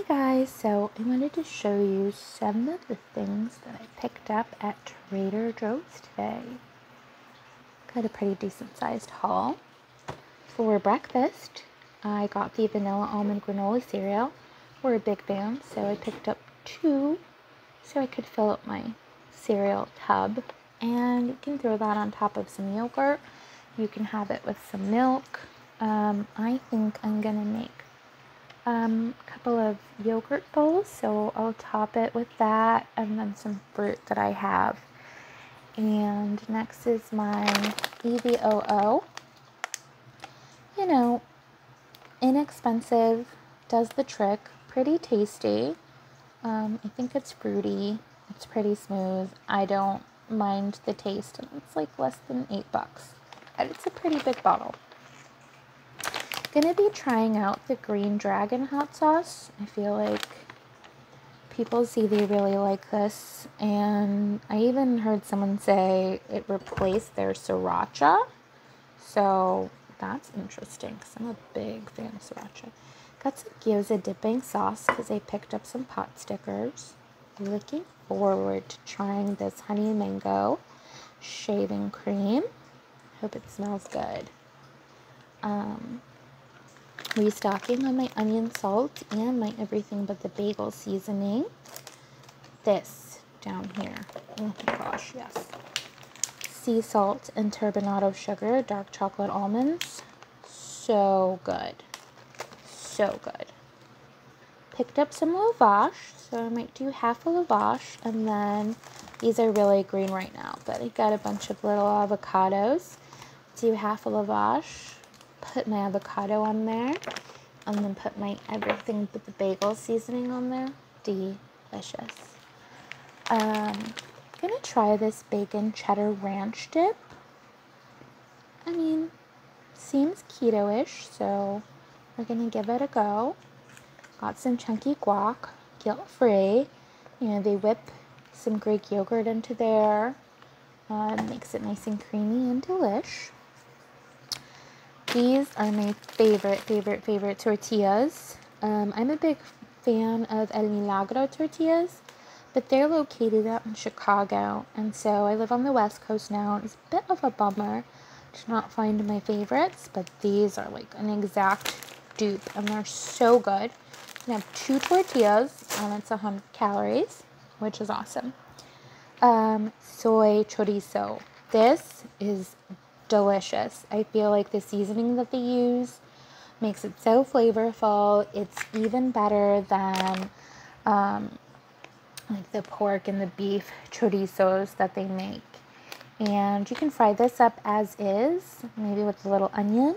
Hey guys, so I wanted to show you some of the things that I picked up at Trader Joe's today. Got a pretty decent sized haul. For breakfast, I got the vanilla almond granola cereal. We're a big fan, so I picked up two so I could fill up my cereal tub. And you can throw that on top of some yogurt. You can have it with some milk. Um, I think I'm gonna make um, a couple of yogurt bowls, so I'll top it with that and then some fruit that I have. And next is my EVOO. You know, inexpensive, does the trick, pretty tasty. Um, I think it's fruity, it's pretty smooth. I don't mind the taste, and it's like less than eight bucks. And it's a pretty big bottle gonna be trying out the green dragon hot sauce. I feel like people see they really like this and I even heard someone say it replaced their sriracha. So that's interesting because I'm a big fan of sriracha. Got some gyoza dipping sauce because I picked up some pot stickers. Looking forward to trying this honey mango shaving cream. Hope it smells good. Um, restocking on my onion salt and my everything but the bagel seasoning. This down here. Oh my gosh, yes. Sea salt and turbinado sugar, dark chocolate almonds. So good. So good. Picked up some lavash, so I might do half a lavash and then these are really green right now, but I got a bunch of little avocados. Do half a lavash put my avocado on there and then put my everything but the bagel seasoning on there. Delicious. Um, gonna try this bacon cheddar ranch dip. I mean, seems keto-ish, so we're gonna give it a go. Got some chunky guac, guilt-free. You know, they whip some Greek yogurt into there. Uh, makes it nice and creamy and delish. These are my favorite, favorite, favorite tortillas. Um, I'm a big fan of El Milagro tortillas, but they're located out in Chicago, and so I live on the West Coast now. It's a bit of a bummer to not find my favorites, but these are like an exact dupe, and they're so good. I have two tortillas, and it's 100 calories, which is awesome. Um, soy chorizo. This is delicious. I feel like the seasoning that they use makes it so flavorful. It's even better than um, like the pork and the beef chorizos that they make. And you can fry this up as is, maybe with a little onion.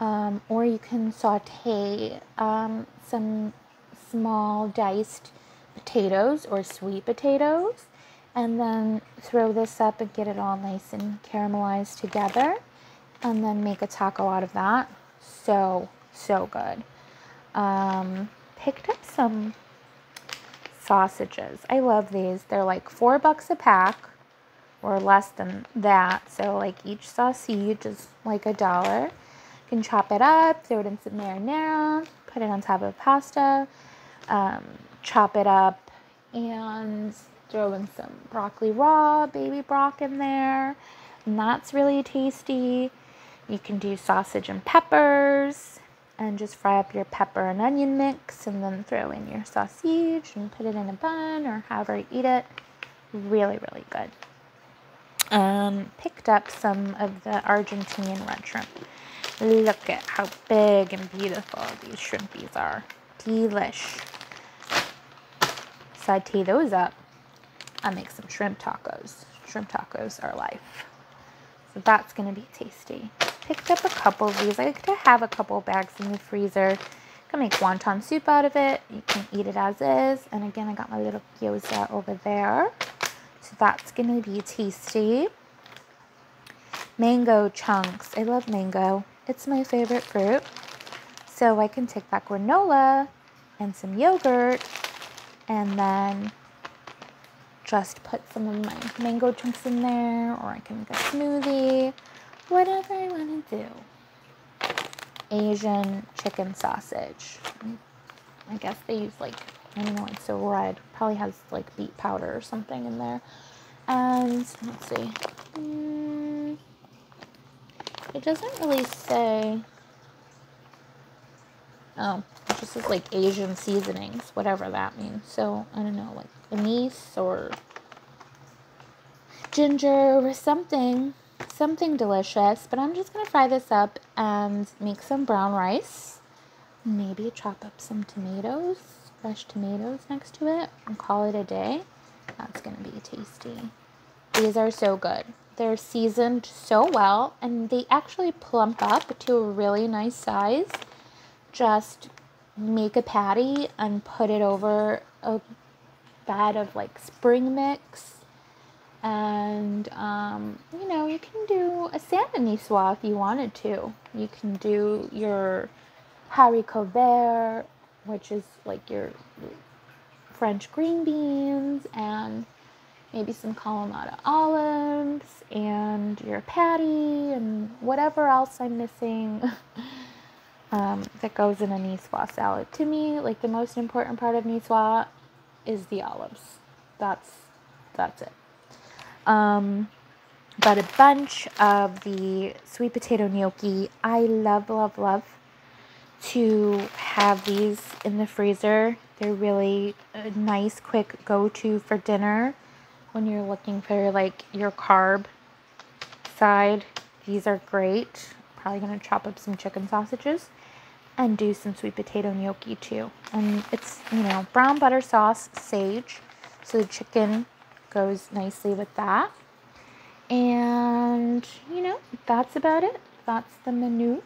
Um, or you can saute um, some small diced potatoes or sweet potatoes and then throw this up and get it all nice and caramelized together. And then make a taco out of that. So so good. Um, picked up some sausages. I love these. They're like four bucks a pack or less than that. So like each sausage is like a dollar. You can chop it up throw it in some marinara put it on top of pasta um, chop it up and throw in some broccoli rabe, baby brock in there, and that's really tasty. You can do sausage and peppers and just fry up your pepper and onion mix and then throw in your sausage and put it in a bun or however you eat it. Really, really good. Um, picked up some of the Argentinian red shrimp. Look at how big and beautiful these shrimpies are. Delish. Saute those up I make some shrimp tacos. Shrimp tacos are life. So that's going to be tasty. Picked up a couple of these. I like to have a couple bags in the freezer. You can make wonton soup out of it. You can eat it as is. And again, I got my little gyoza over there. So that's going to be tasty. Mango chunks. I love mango. It's my favorite fruit. So I can take that granola and some yogurt and then just put some of my mango chunks in there or I can make a smoothie, whatever I want to do. Asian chicken sausage. I guess they use like, I don't know, it's so red. Probably has like beet powder or something in there. And let's see. Mm, it doesn't really say. Oh, just says like Asian seasonings, whatever that means. So I don't know, like anise or ginger or something, something delicious. But I'm just gonna fry this up and make some brown rice. Maybe chop up some tomatoes, fresh tomatoes next to it, and call it a day. That's gonna be tasty. These are so good. They're seasoned so well and they actually plump up to a really nice size. Just make a patty and put it over a bed of like spring mix. And, um, you know, you can do a salmon niçoise if you wanted to. You can do your haricot vert, which is like your French green beans and maybe some Kalamata olives and your patty and whatever else I'm missing um, that goes in a niçoise salad. To me, like the most important part of niçoise is the olives. That's that's it. Um, but a bunch of the sweet potato gnocchi. I love, love, love to have these in the freezer. They're really a nice, quick go to for dinner when you're looking for like your carb side. These are great. Probably gonna chop up some chicken sausages and do some sweet potato gnocchi too. And it's, you know, brown butter sauce, sage. So the chicken goes nicely with that. And, you know, that's about it. That's the menu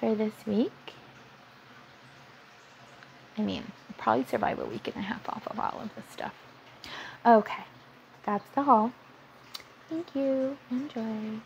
for this week. I mean, I'll probably survive a week and a half off of all of this stuff. Okay, that's the haul. Thank you. Enjoy.